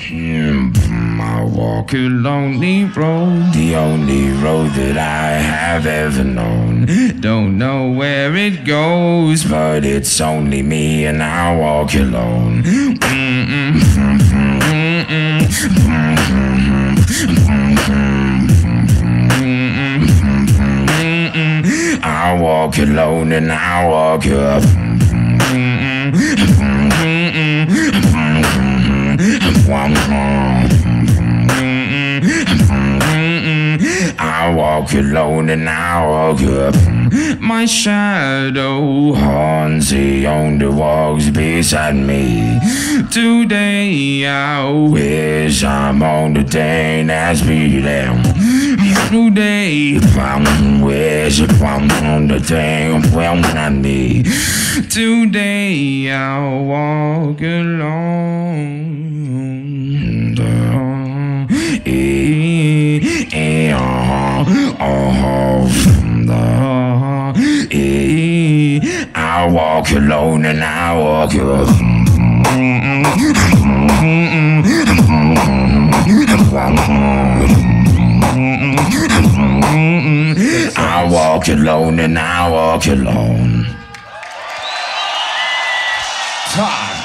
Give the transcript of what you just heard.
I walk a lonely road, the only road that I have ever known. Don't know where it goes, but it's only me and I walk alone. I walk alone and I walk up. Mm-hmm. I walk alone and I walk up. My shadow haunts me on the only walks beside me. Today I wish I'm on the day that's beating. Today I wish I'm on the day well not me. Today I walk alone. Oh. I walk alone and I walk I walk alone and I walk alone. Tak.